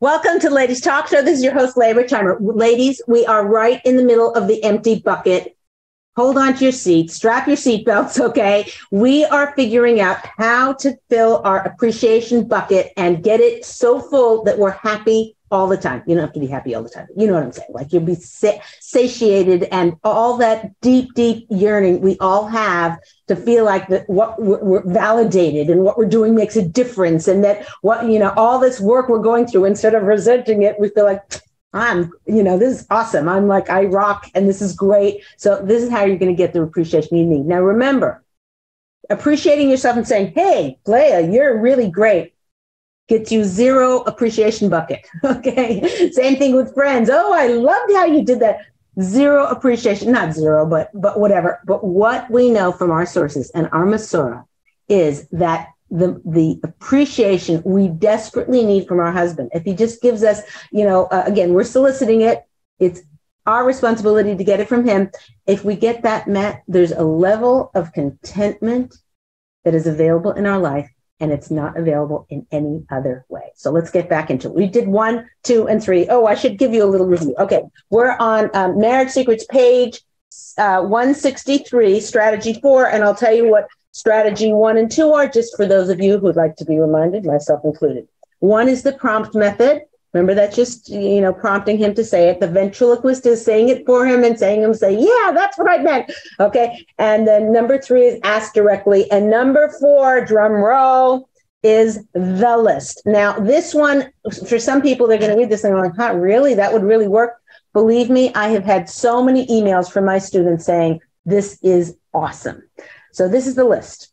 Welcome to Ladies Talk Show. This is your host, Leah Richeimer. Ladies, we are right in the middle of the empty bucket. Hold on to your seats, strap your seatbelts, okay? We are figuring out how to fill our appreciation bucket and get it so full that we're happy all the time. You don't have to be happy all the time. You know what I'm saying? Like you'll be satiated and all that deep, deep yearning we all have to feel like that what we're validated and what we're doing makes a difference. And that what, you know, all this work we're going through, instead of resenting it, we feel like, I'm, you know, this is awesome. I'm like, I rock and this is great. So this is how you're going to get the appreciation you need. Now, remember, appreciating yourself and saying, Hey, Leah, you're really great gets you zero appreciation bucket. Okay. Same thing with friends. Oh, I loved how you did that. Zero appreciation, not zero, but but whatever. But what we know from our sources and our Masora is that the the appreciation we desperately need from our husband. If he just gives us, you know, uh, again, we're soliciting it. It's our responsibility to get it from him. If we get that met, there's a level of contentment that is available in our life and it's not available in any other way. So let's get back into it. We did one, two, and three. Oh, I should give you a little review. Okay, we're on um, Marriage Secrets page uh, 163, strategy four, and I'll tell you what strategy one and two are just for those of you who'd like to be reminded, myself included. One is the prompt method. Remember, that's just, you know, prompting him to say it. The ventriloquist is saying it for him and saying him say, yeah, that's what I meant. Okay. And then number three is ask directly. And number four, drum roll, is the list. Now, this one, for some people, they're going to read this and go, huh, really? That would really work. Believe me, I have had so many emails from my students saying, this is awesome. So this is the list.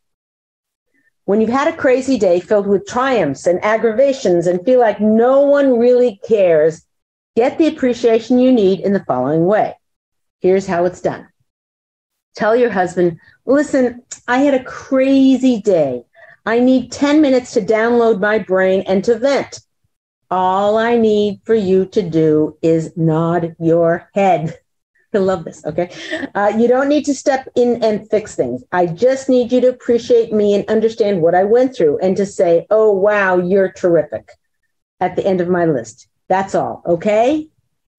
When you've had a crazy day filled with triumphs and aggravations and feel like no one really cares, get the appreciation you need in the following way. Here's how it's done. Tell your husband, listen, I had a crazy day. I need 10 minutes to download my brain and to vent. All I need for you to do is nod your head. I love this. Okay. Uh, you don't need to step in and fix things. I just need you to appreciate me and understand what I went through and to say, oh, wow, you're terrific at the end of my list. That's all. Okay.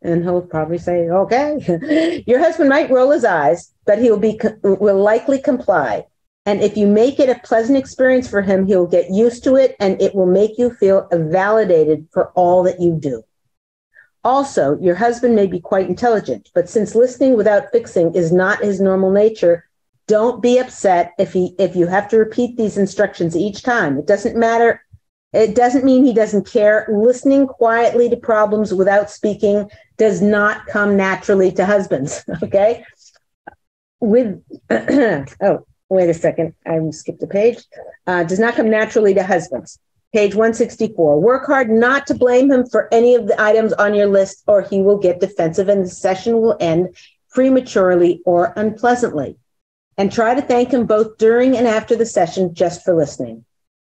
And he'll probably say, okay. Your husband might roll his eyes, but he'll be, will likely comply. And if you make it a pleasant experience for him, he'll get used to it and it will make you feel validated for all that you do. Also, your husband may be quite intelligent, but since listening without fixing is not his normal nature, don't be upset if he if you have to repeat these instructions each time. It doesn't matter. It doesn't mean he doesn't care. Listening quietly to problems without speaking does not come naturally to husbands. Okay. With oh, wait a second, I skipped a page. Uh, does not come naturally to husbands page 164. Work hard not to blame him for any of the items on your list, or he will get defensive and the session will end prematurely or unpleasantly. And try to thank him both during and after the session just for listening.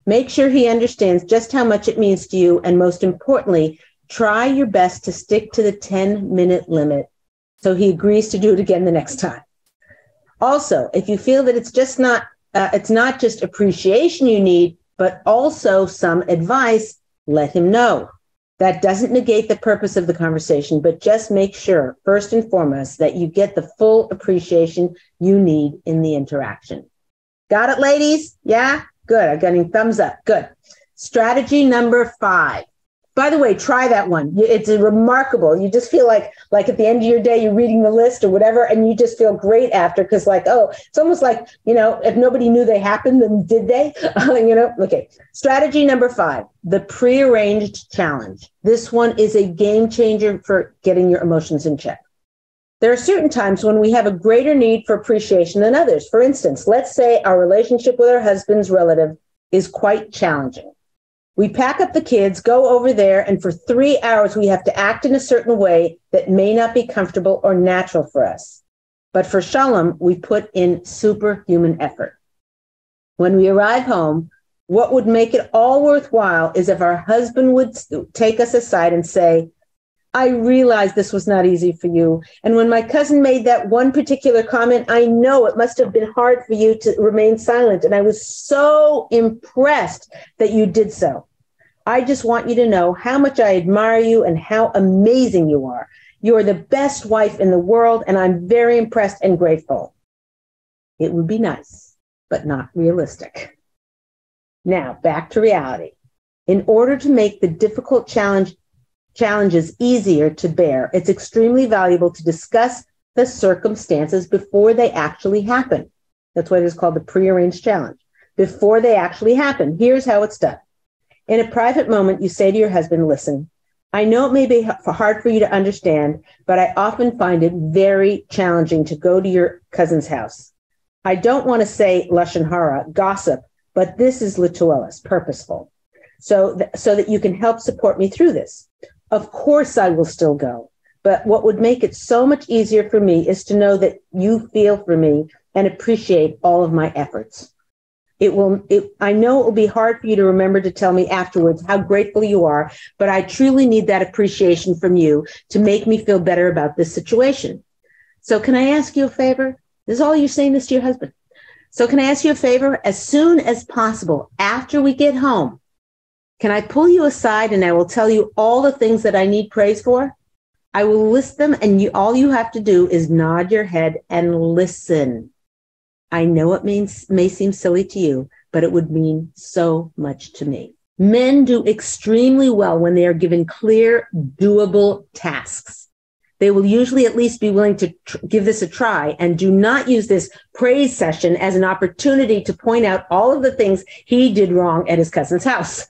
Make sure he understands just how much it means to you. And most importantly, try your best to stick to the 10 minute limit so he agrees to do it again the next time. Also, if you feel that it's just not, uh, it's not just appreciation you need, but also some advice, let him know. That doesn't negate the purpose of the conversation, but just make sure, first and foremost, that you get the full appreciation you need in the interaction. Got it, ladies? Yeah? Good. I'm getting thumbs up. Good. Strategy number five by the way, try that one. It's remarkable. You just feel like, like at the end of your day, you're reading the list or whatever, and you just feel great after because, like, oh, it's almost like you know, if nobody knew they happened, then did they? you know, okay. Strategy number five: the prearranged challenge. This one is a game changer for getting your emotions in check. There are certain times when we have a greater need for appreciation than others. For instance, let's say our relationship with our husband's relative is quite challenging. We pack up the kids, go over there, and for three hours we have to act in a certain way that may not be comfortable or natural for us. But for Shalom, we put in superhuman effort. When we arrive home, what would make it all worthwhile is if our husband would take us aside and say, I realize this was not easy for you. And when my cousin made that one particular comment, I know it must have been hard for you to remain silent. And I was so impressed that you did so. I just want you to know how much I admire you and how amazing you are. You are the best wife in the world, and I'm very impressed and grateful. It would be nice, but not realistic. Now, back to reality. In order to make the difficult challenge, challenges easier to bear, it's extremely valuable to discuss the circumstances before they actually happen. That's why it's called the prearranged challenge. Before they actually happen, here's how it's done. In a private moment, you say to your husband, Listen, I know it may be hard for you to understand, but I often find it very challenging to go to your cousin's house. I don't want to say lashon hara, gossip, but this is l'toeles, purposeful, so th- so that you can help support me through this. Of course, I will still go, but what would make it so much easier for me is to know that you feel for me and appreciate all of my efforts. It will, it, I know it will be hard for you to remember to tell me afterwards how grateful you are, but I truly need that appreciation from you to make me feel better about this situation. So can I ask you a favor? This is all you're saying this to your husband. So can I ask you a favor? As soon as possible, after we get home, can I pull you aside and I will tell you all the things that I need praise for? I will list them and you, all you have to do is nod your head and listen. I know it means, may seem silly to you, but it would mean so much to me. Men do extremely well when they are given clear, doable tasks. They will usually at least be willing to tr- give this a try and do not use this praise session as an opportunity to point out all of the things he did wrong at his cousin's house.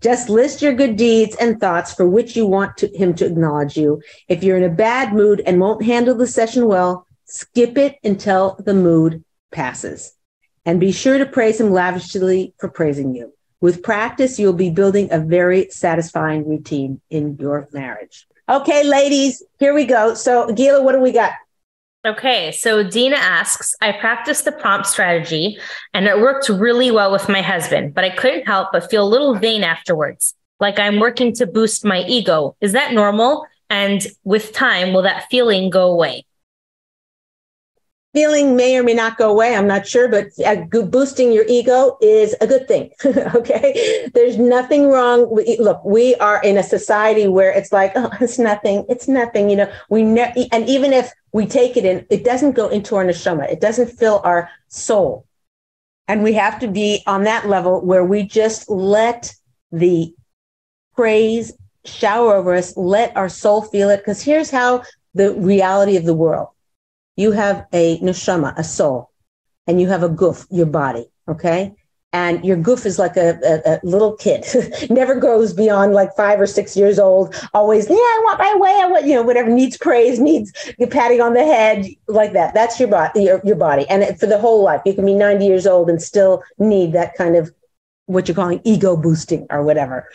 Just list your good deeds and thoughts for which you want to, him to acknowledge you. If you're in a bad mood and won't handle the session well, Skip it until the mood passes. And be sure to praise him lavishly for praising you. With practice, you'll be building a very satisfying routine in your marriage. Okay, ladies, here we go. So, Gila, what do we got? Okay, so Dina asks, I practiced the prompt strategy and it worked really well with my husband, but I couldn't help but feel a little vain afterwards, like I'm working to boost my ego. Is that normal? And with time, will that feeling go away? Feeling may or may not go away. I'm not sure, but uh, boosting your ego is a good thing. okay. There's nothing wrong. With, look, we are in a society where it's like, oh, it's nothing. It's nothing. You know, we ne- and even if we take it in, it doesn't go into our neshama. It doesn't fill our soul. And we have to be on that level where we just let the praise shower over us, let our soul feel it. Because here's how the reality of the world you have a neshama, a soul, and you have a goof, your body, okay? And your goof is like a, a, a little kid, never goes beyond like five or six years old. Always, yeah, I want my way. I want, you know, whatever needs praise, needs patting on the head, like that. That's your body, your, your body. And for the whole life, you can be 90 years old and still need that kind of what you're calling ego boosting or whatever.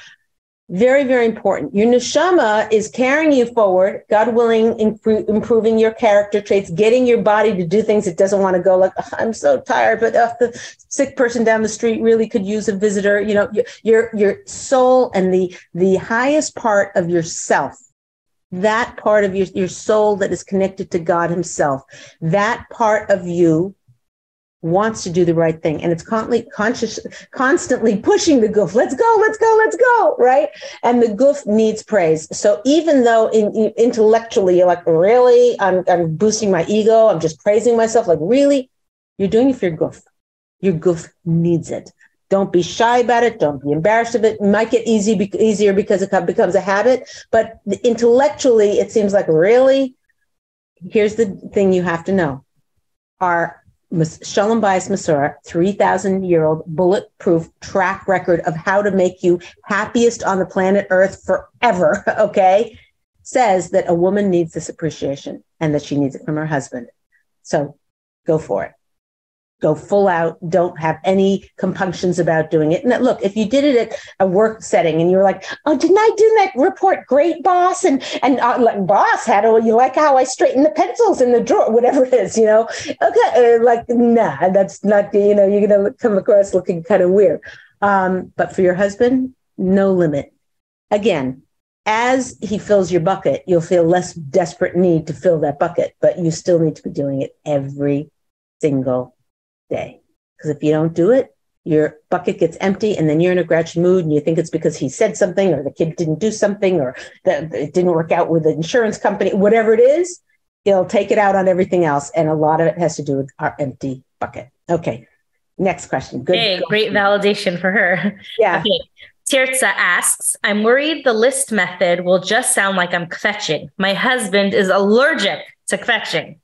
Very, very important. Your neshama is carrying you forward, God willing, improving your character traits, getting your body to do things it doesn't want to go. Like oh, I'm so tired, but uh, the sick person down the street really could use a visitor. You know, your your, your soul and the the highest part of yourself that part of your, your soul that is connected to God Himself, that part of you wants to do the right thing. And it's constantly conscious constantly pushing the goof. Let's go let's go let's go right? And the goof needs praise. So even though in, in, intellectually you're like really? I'm, I'm boosting my ego. I'm just praising myself. Like really? You're doing it for your goof. Your goof needs it. Don't be shy about it. Don't be embarrassed of it, it might get easy be, easier because it becomes a habit. But intellectually it seems like really? Here's the thing you have to know. Our Shalom Bayis Masora, 3,000 year old bulletproof track record of how to make you happiest on the planet Earth forever, okay, says that a woman needs this appreciation and that she needs it from her husband. So go for it go full out, don't have any compunctions about doing it. And look, if you did it at a work setting and you're like, oh, didn't I do that report great, boss? And and uh, like, boss, how do you like how I straighten the pencils in the drawer, whatever it is, you know? Okay, uh, like, nah, that's not, you know, you're going to come across looking kind of weird. Um, but for your husband, no limit. Again, as he fills your bucket, you'll feel less desperate need to fill that bucket, but you still need to be doing it every single day. Because if you don't do it, your bucket gets empty and then you're in a grouchy mood and you think it's because he said something or the kid didn't do something or that it didn't work out with the insurance company, whatever it is, it'll take it out on everything else. And a lot of it has to do with our empty bucket. Okay. Next question. Good. Hey, great validation for her. Yeah. Okay. Tirza asks, I'm worried the list method will just sound like I'm kvetching. My husband is allergic to kvetching.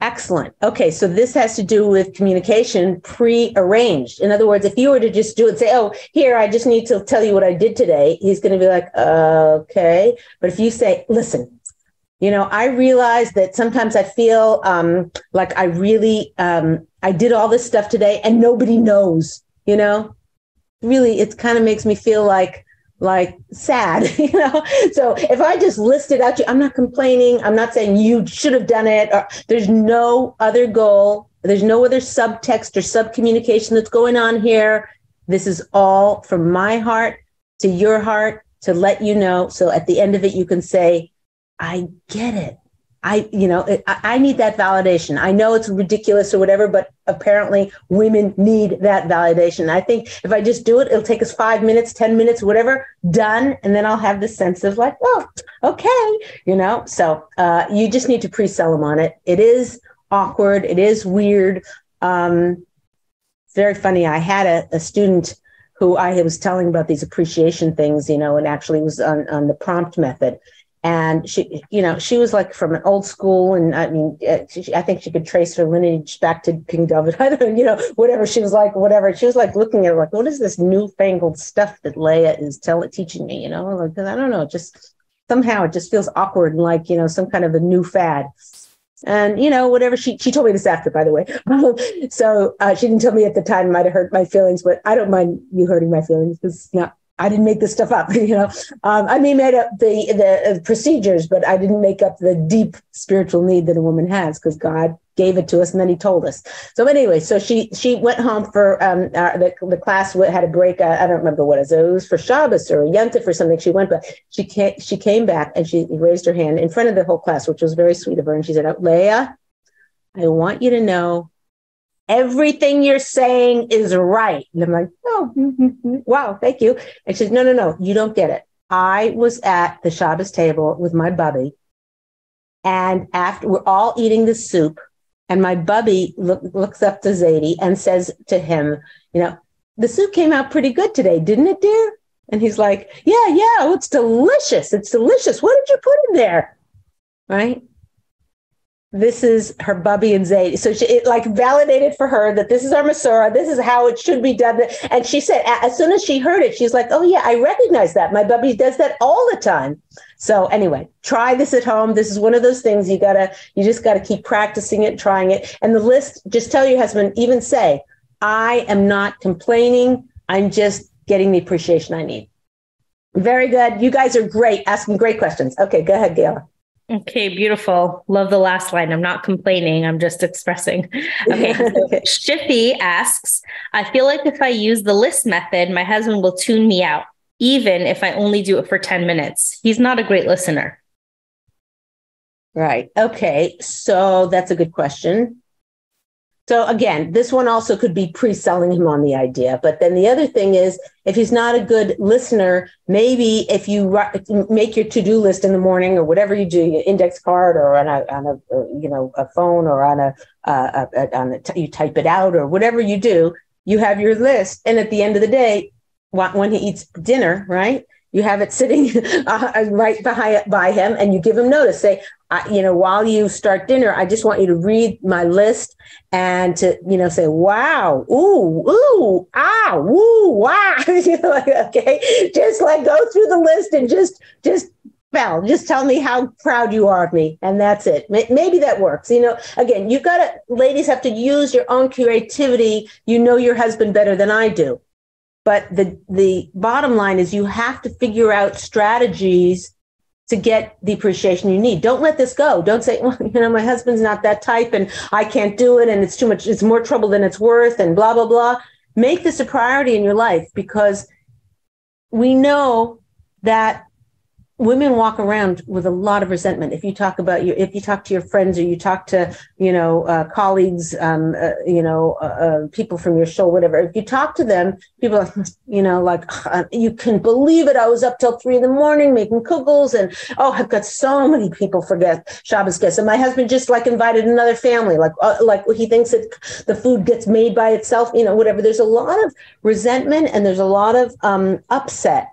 Excellent. Okay, so this has to do with communication pre-arranged. In other words, if you were to just do it, say, "Oh, here, I just need to tell you what I did today," he's going to be like, "Okay." But if you say, "Listen, you know, I realize that sometimes I feel um, like I really um, I did all this stuff today, and nobody knows," you know, really, it kind of makes me feel like like sad, you know. So if I just list it out you, I'm not complaining. I'm not saying you should have done it. Or, there's no other goal. There's no other subtext or sub communication that's going on here. This is all from my heart to your heart to let you know. So at the end of it, you can say, I get it. I, you know, I, I need that validation. I know it's ridiculous or whatever, but apparently women need that validation. I think if I just do it, it'll take us five minutes, 10 minutes, whatever, done. And then I'll have this sense of like, oh, okay, you know? So uh, you just need to pre sell them on it. It is awkward. It is weird. Um, very funny. I had a, a student who I was telling about these appreciation things, you know, and actually was on, on the prompt method and she you know she was like from an old school and i mean uh, i think she could trace her lineage back to king david. I don't you know whatever she was like whatever. She was like looking at like what is this newfangled stuff that leah is telling teaching me you know? Like i don't know just somehow it just feels awkward and like you know some kind of a new fad. And you know whatever she she told me this after by the way. So uh, she didn't tell me at the time might have hurt my feelings but i don't mind you hurting my feelings because it's not I didn't make this stuff up, you know. Um, I may made up the the uh, procedures, but I didn't make up the deep spiritual need that a woman has because God gave it to us and then He told us. So anyway, so she she went home for um, uh, the the class had a break. Uh, I don't remember what it was. It was for Shabbos or Yontif or something. She went, but she came she came back and she raised her hand in front of the whole class, which was very sweet of her, and she said, oh, "Leah, I want you to know everything you're saying is right. And I'm like, oh, wow, thank you. And she says, no, no, no, you don't get it. I was at the Shabbos table with my bubby. And after we're all eating the soup, and my bubby look, looks up to Zadie and says to him, you know, the soup came out pretty good today, didn't it, dear? And he's like, yeah, yeah, oh, it's delicious. It's delicious. What did you put in there? Right this is her bubby and Zayd. So she, it like validated for her that this is our Masorah. This is how it should be done. And she said, as soon as she heard it, she's like, oh yeah, I recognize that. My bubby does that all the time. So anyway, try this at home. This is one of those things you gotta, you just gotta keep practicing it, trying it. And the list, just tell your husband, even say, I am not complaining. I'm just getting the appreciation I need. Very good. You guys are great, asking great questions. Okay, go ahead, Gail. Okay, beautiful. Love the last line. I'm not complaining, I'm just expressing. Okay. So Shiffy asks I feel like if I use the list method, my husband will tune me out, even if I only do it for 10 minutes. He's not a great listener. Right. Okay. So that's a good question. So again, this one also could be pre-selling him on the idea. But then the other thing is, if he's not a good listener, maybe if you make your to-do list in the morning or whatever you do, your index card or on a, on a uh, you know a phone or on a, uh, a on a t- you type it out or whatever you do, you have your list, and at the end of the day, when he eats dinner, right? You have it sitting uh, right behind by him, and you give him notice. Say, I, you know, while you start dinner, I just want you to read my list and to, you know, say, wow, ooh, ooh, ah, woo, wow. okay. Just like go through the list and just, just, well, just tell me how proud you are of me. And that's it. Maybe that works. You know, again, you've got to, ladies have to use your own creativity. You know your husband better than I do. But the, the bottom line is you have to figure out strategies to get the appreciation you need. Don't let this go. Don't say, well, you know, my husband's not that type and I can't do it and it's too much, it's more trouble than it's worth and blah, blah, blah. Make this a priority in your life because we know that women walk around with a lot of resentment. If you talk about your, if you talk to your friends or you talk to, you know, uh, colleagues, um, uh, you know, uh, uh people from your show, whatever. If you talk to them, people, are, you know, like you can believe it. I was up till three in the morning making kugels, and oh, I've got so many people for forget Shabbos guests, and my husband just like invited another family, like uh, like he thinks that the food gets made by itself, you know, whatever. There's a lot of resentment and there's a lot of um, upset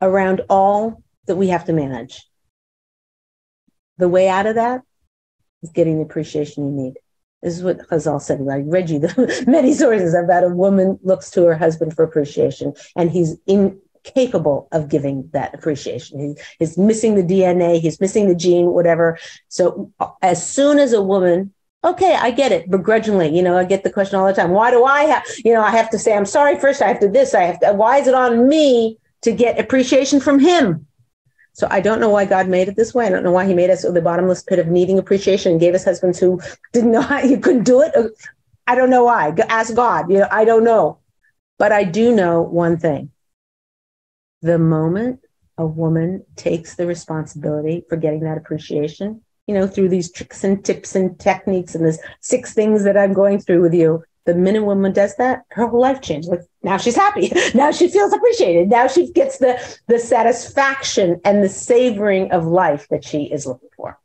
around all that we have to manage. The way out of that is getting the appreciation you need. This is what Chazal said. I read you the many sources about a woman looks to her husband for appreciation, and he's incapable of giving that appreciation. He, he's missing the DNA, he's missing the gene, whatever. So as soon as a woman okay i get it begrudgingly you know i get the question all the time why do i have you know i have to say i'm sorry first i have to this i have to why is it on me to get appreciation from him so I don't know why God made it this way. I don't know why He made us the bottomless pit of needing appreciation and gave us husbands who didn't know how you couldn't do it. I don't know why. Ask God. You know, I don't know, but I do know one thing: the moment a woman takes the responsibility for getting that appreciation, you know, through these tricks and tips and techniques and the six things that I'm going through with you, the minute woman does that, her whole life changes. Like now she's happy. Now she feels appreciated. Now she gets the the satisfaction and the savoring of life that she is looking for.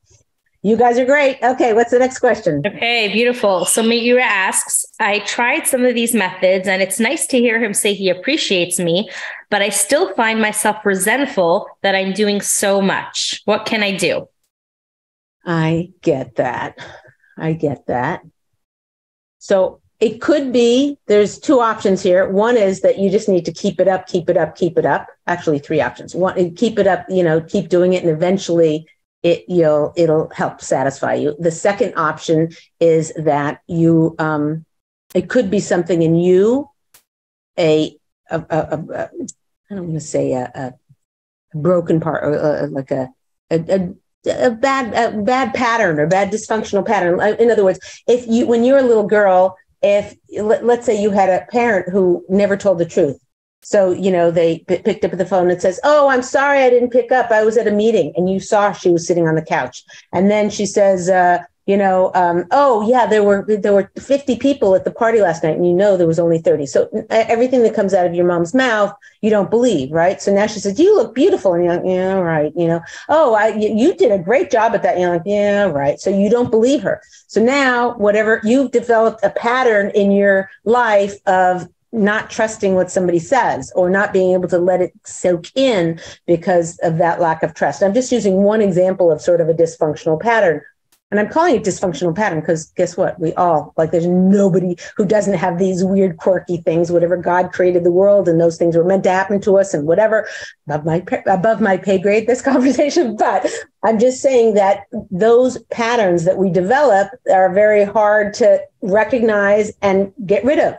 You guys are great. Okay, what's the next question? Okay, beautiful. So Miura asks, I tried some of these methods and it's nice to hear him say he appreciates me, but I still find myself resentful that I'm doing so much. What can I do? I get that. I get that. So it could be there's two options here. One is that you just need to keep it up, keep it up, keep it up. Actually, three options. One, keep it up, you know, keep doing it, and eventually it you'll it'll help satisfy you. The second option is that you um, it could be something in you, a a, a, a I don't want to say a, a broken part or uh, like a, a, a bad a bad pattern or bad dysfunctional pattern. In other words, if you when you're a little girl if let's say you had a parent who never told the truth. So you know they p- picked up the phone and says oh i'm sorry i didn't pick up. I was at a meeting. And you saw she was sitting on the couch. And then she says uh, you know, um, oh yeah, there were there were 50 people at the party last night, and you know there was only 30. So everything that comes out of your mom's mouth, you don't believe, right? So now she says, "You look beautiful," and you're like, "Yeah, right." You know, oh, I you did a great job at that. And you're like, "Yeah, right." So you don't believe her. So now, whatever you've developed a pattern in your life of not trusting what somebody says or not being able to let it soak in because of that lack of trust. I'm just using one example of sort of a dysfunctional pattern and I'm calling it dysfunctional pattern because guess what? We all like there's nobody who doesn't have these weird, quirky things. Whatever God created the world, and those things were meant to happen to us, and whatever above my above my pay grade. This conversation, but I'm just saying that those patterns that we develop are very hard to recognize and get rid of.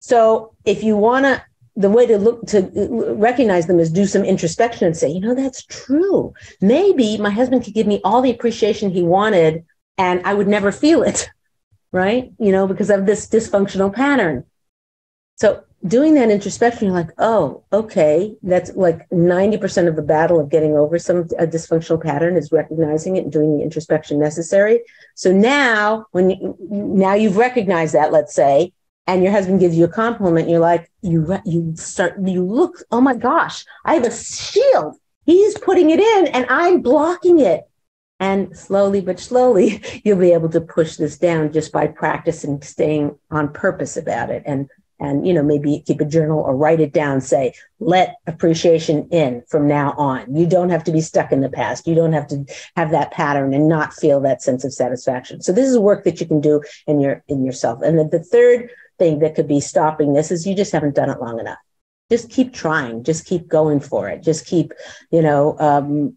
So if you want to the way to look to recognize them is do some introspection and say, you know, that's true. Maybe my husband could give me all the appreciation he wanted and I would never feel it, right? You know, because of this dysfunctional pattern. So doing that introspection, you're like, oh, okay, that's like 90% of the battle of getting over some a dysfunctional pattern is recognizing it and doing the introspection necessary. So now, when you, now you've recognized that, let's say, and your husband gives you a compliment, you're like, you you start, you look, oh my gosh, I have a shield. He's putting it in and I'm blocking it. And slowly but slowly, you'll be able to push this down just by practicing staying on purpose about it. And and you know maybe keep a journal or write it down say let appreciation in from now on you don't have to be stuck in the past you don't have to have that pattern and not feel that sense of satisfaction so this is work that you can do in your in yourself and then the third thing that could be stopping this is you just haven't done it long enough. Just keep trying, just keep going for it, just keep, you know, um,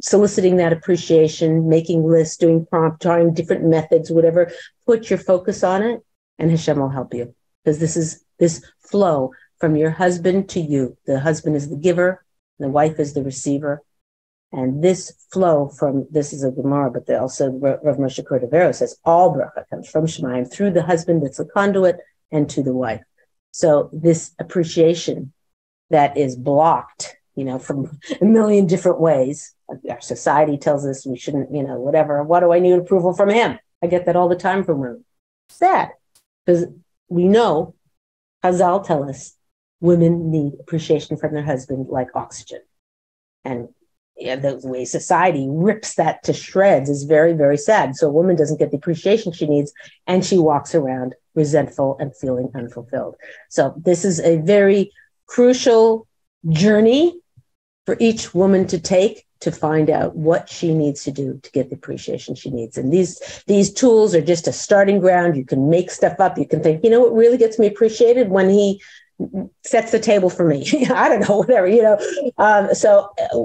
soliciting that appreciation, making lists, doing prompt, trying different methods, whatever. Put your focus on it, and Hashem will help you because this is this flow from your husband to you. The husband is the giver, the wife is the receiver. And this flow from this is a Gemara, but also Rav Moshe Cordovero says all bracha comes from Shamayim through the husband that's a conduit and to the wife. So this appreciation that is blocked you know, from a million different ways. Our society tells us we shouldn't, you know, whatever. What do I need approval from him? I get that all the time from women. Sad because we know Chazal tell us women need appreciation from their husband like oxygen. And yeah, the way society rips that to shreds is very, very sad. So a woman doesn't get the appreciation she needs, and she walks around resentful and feeling unfulfilled. So this is a very crucial journey for each woman to take to find out what she needs to do to get the appreciation she needs. And these these tools are just a starting ground. You can make stuff up. You can think, you know what really gets me appreciated when he sets the table for me. I don't know, whatever, you know. Um, so uh,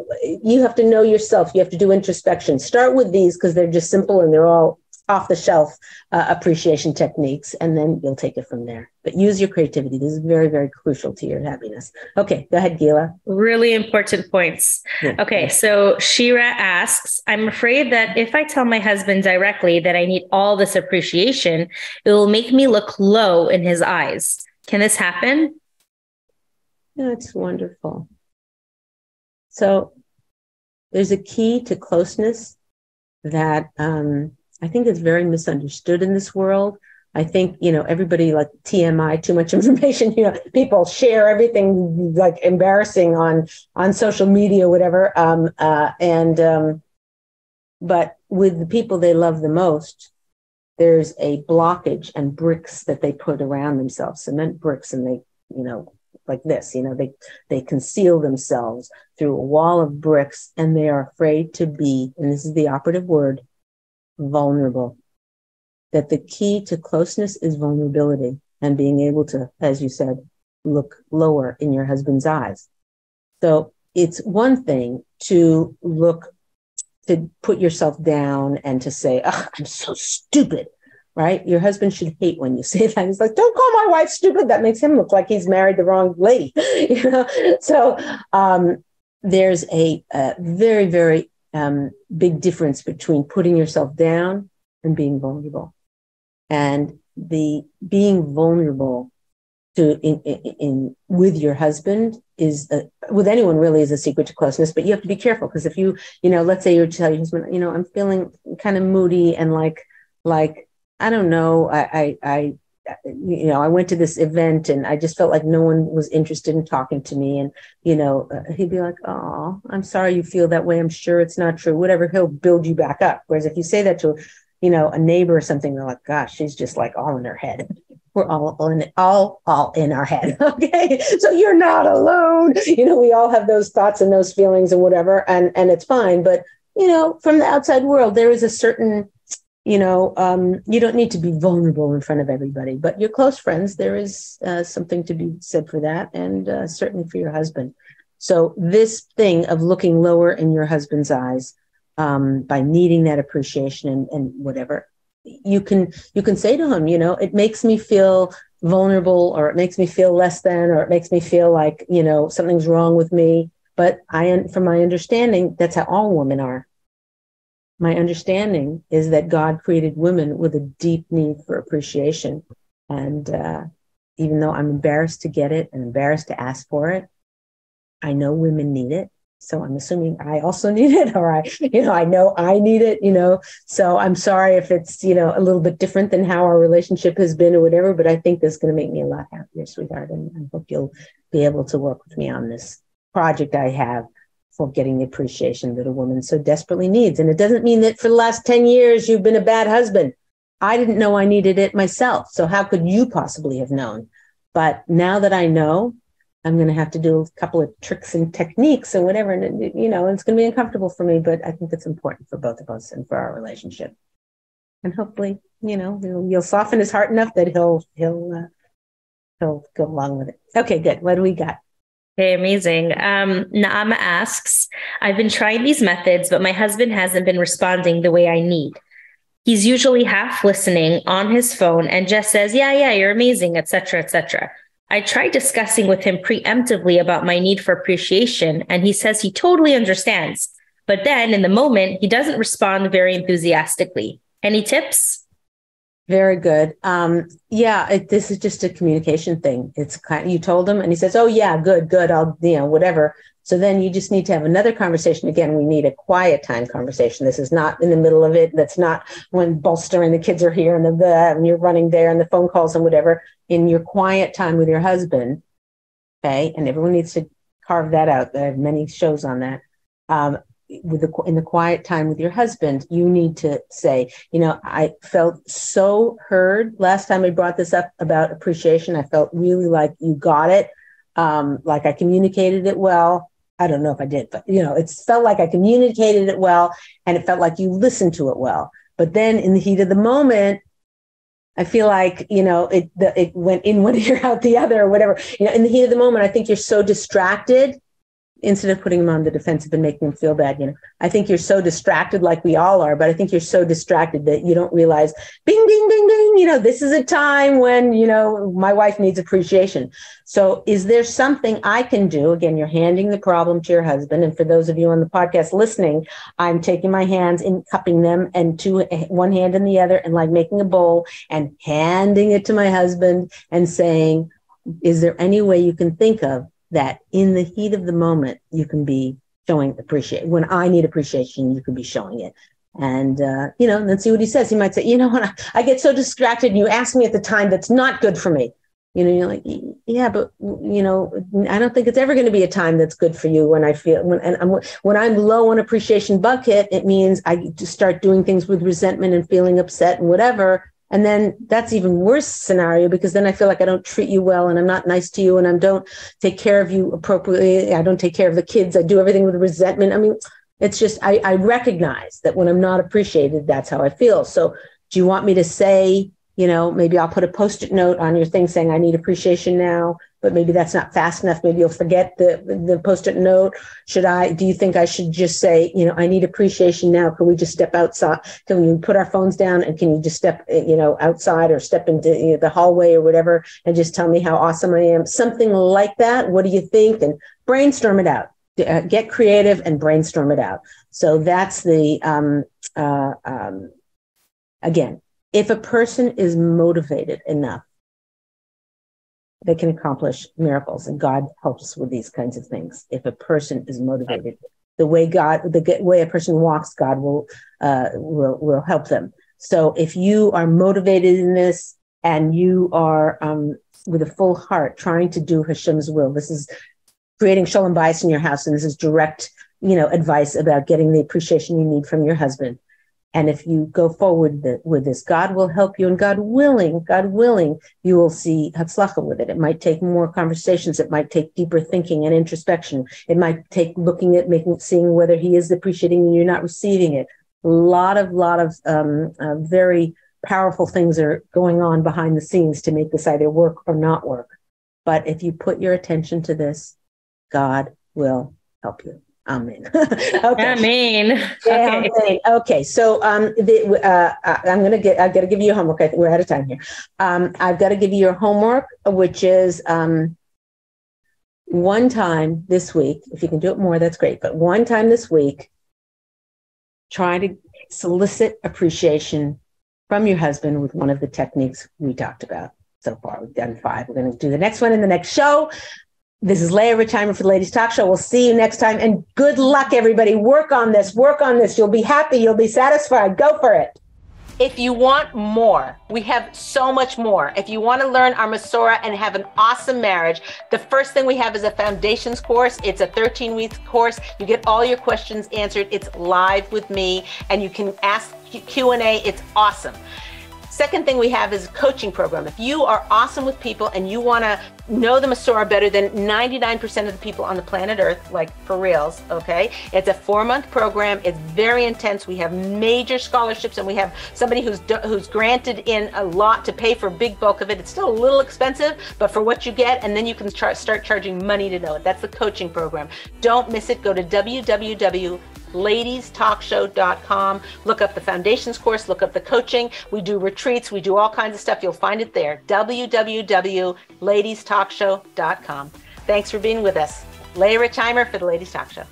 you have to know yourself. You have to do introspection. Start with these because they're just simple and they're all off the shelf uh, appreciation techniques, and then you'll take it from there. But use your creativity. This is very, very crucial to your happiness. Okay, go ahead, Gila. Really important points. Yeah. Okay, so Shira asks I'm afraid that if I tell my husband directly that I need all this appreciation, it will make me look low in his eyes. Can this happen? That's wonderful. So there's a key to closeness that um, I think is very misunderstood in this world. I think, you know, everybody like TMI, too much information, you know, people share everything like embarrassing on, on social media, whatever. Um, uh, and, um, but with the people they love the most, there's a blockage and bricks that they put around themselves, cement bricks, and they, you know, like this you know they they conceal themselves through a wall of bricks and they are afraid to be and this is the operative word vulnerable. That the key to closeness is vulnerability and being able to as you said look lower in your husband's eyes. So it's one thing to look to put yourself down and to say oh, i'm so stupid right? Your husband should hate when you say that. He's like, don't call my wife stupid. That makes him look like he's married the wrong lady. you know? So um, there's a, a, very, very um, big difference between putting yourself down and being vulnerable. And the being vulnerable to in, in, in with your husband is a, with anyone really is a secret to closeness but you have to be careful because if you you know let's say you're telling your husband you know i'm feeling kind of moody and like like I don't know. I, I, I, you know, I went to this event and I just felt like no one was interested in talking to me. And, you know, uh, he'd be like, Oh, I'm sorry you feel that way. I'm sure it's not true. Whatever. He'll build you back up. Whereas if you say that to, you know, a neighbor or something, they're like, gosh, she's just like all in her head. We're all in all, all in our head. Okay. So you're not alone. You know, we all have those thoughts and those feelings and whatever, and, and it's fine. But, you know, from the outside world, there is a certain, you know, um, you don't need to be vulnerable in front of everybody, but your close friends, there is uh, something to be said for that, and uh, certainly for your husband. So, this thing of looking lower in your husband's eyes um, by needing that appreciation and, and whatever, you can you can say to him, you know, it makes me feel vulnerable, or it makes me feel less than, or it makes me feel like you know something's wrong with me. But I, from my understanding, that's how all women are my understanding is that God created women with a deep need for appreciation. And uh, even though I'm embarrassed to get it and embarrassed to ask for it, I know women need it. So I'm assuming I also need it, or I, you know, I know I need it, you know. So I'm sorry if it's, you know, a little bit different than how our relationship has been or whatever, but I think this is going to make me a lot happier, sweetheart. And I hope you'll be able to work with me on this project I have for getting the appreciation that a woman so desperately needs. And it doesn't mean that for the last 10 years you've been a bad husband. I didn't know I needed it myself. So how could you possibly have known? But now that I know, I'm going to have to do a couple of tricks and techniques and whatever. And, you know, it's going to be uncomfortable for me, but I think it's important for both of us and for our relationship. And hopefully, you know, you'll, you'll soften his heart enough that he'll, he'll, uh, he'll go along with it. Okay, good. What do we got? Okay, amazing. Um, Naama asks, I've been trying these methods, but my husband hasn't been responding the way I need. He's usually half listening on his phone and just says, Yeah, yeah, you're amazing, etc., etc. I tried discussing with him preemptively about my need for appreciation, and he says he totally understands. But then in the moment, he doesn't respond very enthusiastically. Any tips? Very good. Um, yeah, it, this is just a communication thing. It's kind. You told him, and he says, "Oh yeah, good, good. I'll, you know, whatever." So then you just need to have another conversation. Again, we need a quiet time conversation. This is not in the middle of it. That's not when Bolster and the kids are here and the, the and you're running there and the phone calls and whatever. In your quiet time with your husband, okay, and everyone needs to carve that out. There are many shows on that. Um, with the in the quiet time with your husband, you need to say, you know, I felt so heard last time I brought this up about appreciation. I felt really like you got it, um, like I communicated it well. I don't know if I did, but you know, it felt like I communicated it well, and it felt like you listened to it well. But then in the heat of the moment, I feel like you know it the, it went in one ear out the other or whatever. You know, in the heat of the moment, I think you're so distracted instead of putting them on the defensive and making them feel bad, you know, I think you're so distracted, like we all are, but I think you're so distracted that you don't realize, bing, bing, bing, bing, you know, this is a time when, you know, my wife needs appreciation. So is there something I can do? Again, you're handing the problem to your husband. And for those of you on the podcast listening, I'm taking my hands and cupping them and two, one hand in the other and like making a bowl and handing it to my husband and saying, is there any way you can think of that in the heat of the moment, you can be showing appreciation. When I need appreciation, you can be showing it. And, uh, you know, and then see what he says. He might say, you know, what, I, I get so distracted and you ask me at the time that's not good for me. You know, you're like, yeah, but you know, I don't think it's ever going to be a time that's good for you. When I feel when and I'm, when I'm low on appreciation bucket, it means I start doing things with resentment and feeling upset and whatever. And then that's even worse scenario because then I feel like I don't treat you well and I'm not nice to you and I don't take care of you appropriately. I don't take care of the kids. I do everything with resentment. I mean, it's just, I, I recognize that when I'm not appreciated, that's how I feel. So do you want me to say, you know, maybe I'll put a post-it note on your thing saying I need appreciation now, but maybe that's not fast enough. Maybe you'll forget the the post-it note. Should I? Do you think I should just say, you know, I need appreciation now? Can we just step outside? Can we put our phones down and can you just step, you know, outside or step into you know, the hallway or whatever and just tell me how awesome I am? Something like that. What do you think? And brainstorm it out. Uh, get creative and brainstorm it out. So that's the um, uh, um, again if a person is motivated enough, they can accomplish miracles. And God helps with these kinds of things. If a person is motivated, the way God, the way a person walks, God will, uh, will, will help them. So if you are motivated in this and you are um, with a full heart trying to do Hashem's will, this is creating shalom bayis in your house, and this is direct, you know, advice about getting the appreciation you need from your husband. And if you go forward with this, God will help you, and God willing, God willing, you will see hatzlacha with it. It might take more conversations. It might take deeper thinking and introspection. It might take looking at making, seeing whether He is appreciating and you're not receiving it. A lot of, lot of um, uh, very powerful things are going on behind the scenes to make this either work or not work. But if you put your attention to this, God will help you. Amen. okay. Amen. Yeah, okay. Amen. Okay. So um, the, uh, I'm gonna get. I've got to give you homework. I think we're out of time here. Um, I've got to give you your homework, which is um, one time this week. If you can do it more, that's great. But one time this week, try to solicit appreciation from your husband with one of the techniques we talked about so far. We've done five. We're going to do the next one in the next show. This is Leah Richeimer for the Ladies Talk Show. We'll see you next time. And good luck, everybody. Work on this. Work on this. You'll be happy. You'll be satisfied. Go for it. If you want more, we have so much more. If you want to learn our Masorah and have an awesome marriage, the first thing we have is a foundations course. It's a 13 week course. You get all your questions answered. It's live with me and you can ask Q&A. It's awesome. Second thing we have is a coaching program. If you are awesome with people and you want to know the Masorah better than 99% of the people on the planet Earth, like for reals, okay? It's a four month program. It's very intense. We have major scholarships and we have somebody who's who's granted in a lot to pay for a big bulk of it. It's still a little expensive, but for what you get, and then you can start charging money to know it. That's the coaching program. Don't miss it. Go to www ladiestalkshow.com. Look up the foundations course, look up the coaching. We do retreats, we do all kinds of stuff. You'll find it there. www.ladiestalkshow.com. Thanks for being with us. Leah Timer for the Ladies Talk Show.